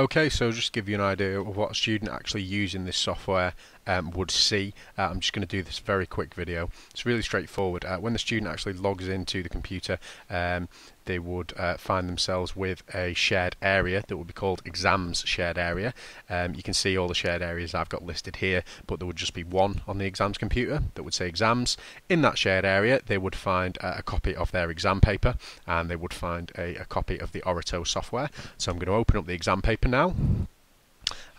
Okay, so just give you an idea of what a student actually using this software um, would see, uh, I'm just going to do this very quick video. It's really straightforward. Uh, when the student actually logs into the computer, um, they would uh, find themselves with a shared area that would be called exams shared area. Um, you can see all the shared areas I've got listed here, but there would just be one on the exams computer that would say exams. In that shared area, they would find uh, a copy of their exam paper and they would find a, a copy of the Orato software. So I'm going to open up the exam paper now.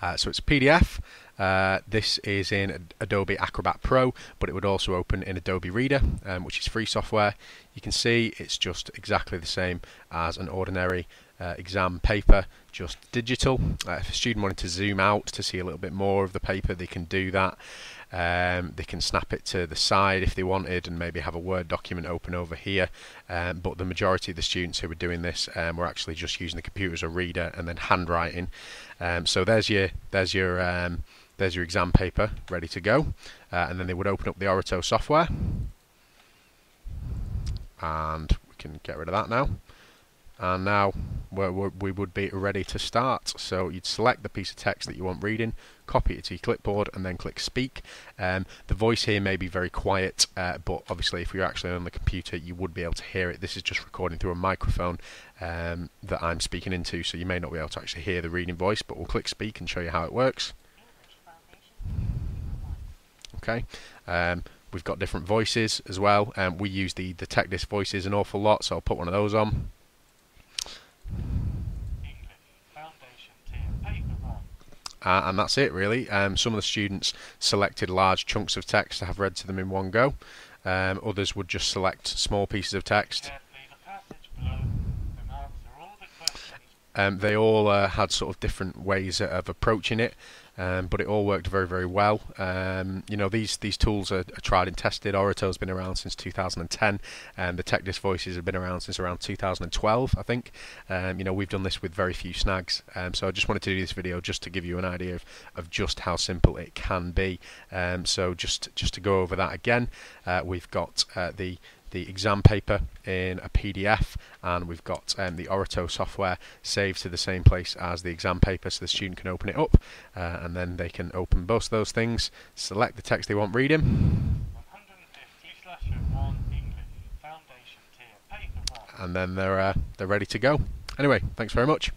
Uh, so it's PDF. Uh, this is in Adobe Acrobat Pro, but it would also open in Adobe Reader, um, which is free software. You can see it's just exactly the same as an ordinary uh, exam paper, just digital. Uh, if a student wanted to zoom out to see a little bit more of the paper, they can do that. Um, they can snap it to the side if they wanted and maybe have a Word document open over here. Um, but the majority of the students who were doing this um, were actually just using the computer as a reader and then handwriting. Um, so there's your there's your um, there's your exam paper ready to go. Uh, and then they would open up the Orato software. And we can get rid of that now and now we're, we're, we would be ready to start. So you'd select the piece of text that you want reading, copy it to your clipboard, and then click speak. Um, the voice here may be very quiet, uh, but obviously if you're actually on the computer, you would be able to hear it. This is just recording through a microphone um, that I'm speaking into, so you may not be able to actually hear the reading voice, but we'll click speak and show you how it works. Okay. Um, we've got different voices as well. Um, we use the, the voices an awful lot, so I'll put one of those on. Uh, and that's it really. Um, some of the students selected large chunks of text to have read to them in one go. Um, others would just select small pieces of text. Um, they all uh, had sort of different ways of approaching it um, but it all worked very very well. Um, you know these these tools are, are, tried and tested. Orato's been around since 2010, and the TechDis Voices have been around since around 2012, I think. Um, you know we've done this with very few snags, um, so I just wanted to do this video just to give you an idea of, of just how simple it can be. Um, so just just to go over that again, uh, we've got uh, the the exam paper in a PDF and we've got um, the Orato software saved to the same place as the exam paper so the student can open it up uh, and then they can open both of those things, select the text they want reading and then they're, uh, they're ready to go. Anyway, thanks very much.